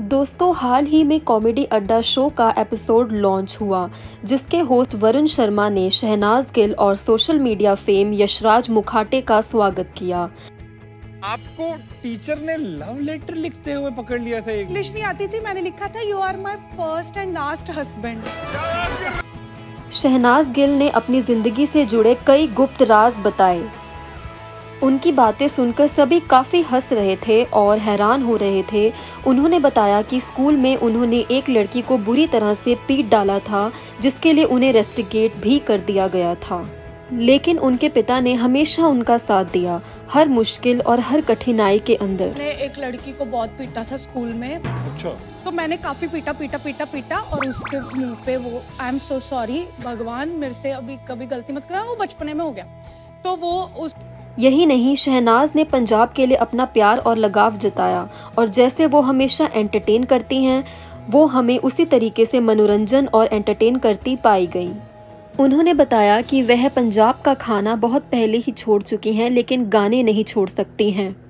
दोस्तों हाल ही में कॉमेडी अड्डा शो का एपिसोड लॉन्च हुआ जिसके होस्ट वरुण शर्मा ने शहनाज गिल और social media fame Yashraj Mukhate का स्वागत किया। आपको टीचर ने लव लेटर लिखते हुए पकड़ लिया था इंग्लिश नहीं आती थी मैंने लिखा था you are my first and last husband Shehnaaz Gill ने अपनी ज़िंदगी से जुड़े कई गुप्त राज बताए। उनकी बातें सुनकर सभी काफ़ी हंस रहे थे और हैरान हो रहे थे। उन्होंने बताया कि स्कूल में उन्होंने एक लड़की को बुरी तरह से पीट डाला था जिसके लिए उन्हें रेस्टिकेट भी कर दिया गया था। लेकिन उनके पिता ने हमेशा उनका साथ दिया हर मुश्किल और हर कठिनाई के अंदर। मैंने एक लड़की को बहुत पीटा था स्कूल में। अच्छा। तो मैंने काफ़ी पीटा पीटा पीटा पीटा और उसके मुँह पे वो आई एम सो सॉरी भगवान मेरे से अभी कभी गलती मत करा। वो बचपने में हो गया। तो वो उस यही नहीं, शहनाज ने पंजाब के लिए अपना प्यार और लगाव जताया और जैसे वो हमेशा एंटरटेन करती हैं, वो हमें उसी तरीके से मनोरंजन और एंटरटेन करती पाई गई। उन्होंने बताया कि वह पंजाब का खाना बहुत पहले ही छोड़ चुकी हैं, लेकिन गाने नहीं छोड़ सकती हैं।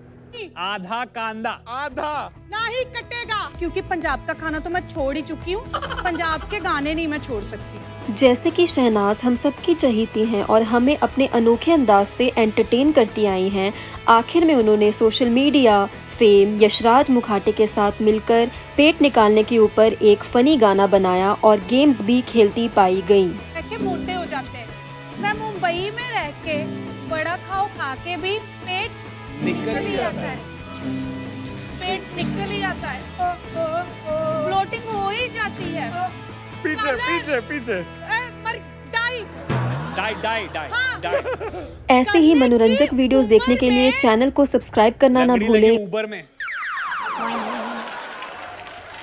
आधा कांदा। आधा। ना ही कटेगा। क्योंकि पंजाब का खाना तो मैं छोड़ ही चुकी हूँ। पंजाब के गाने नहीं मैं छोड़ सकती। जैसे कि शहनाज हम सबकी चहीती हैं और हमें अपने अनोखे अंदाज से एंटरटेन करती आई हैं। आखिर में उन्होंने social media fame Yashraj Mukhate के साथ मिलकर पेट निकालने के ऊपर एक फनी गाना बनाया और गेम्स भी खेलती पाई गई मोटे हो जाते हैं? मैं मुंबई में रह के बड़ा खाओ खा के भी पेट निकल ही जाता है पेट निकल ही जाता है। ब्लोटिंग हो ही जाती है। पीछे पीछे पीछे। डाई डाई डाई डाई हाँ। ऐसे ही मनोरंजक वीडियोस देखने के लिए चैनल को सब्सक्राइब करना ना भूलें। ऊबर में।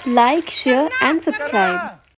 Like share and subscribe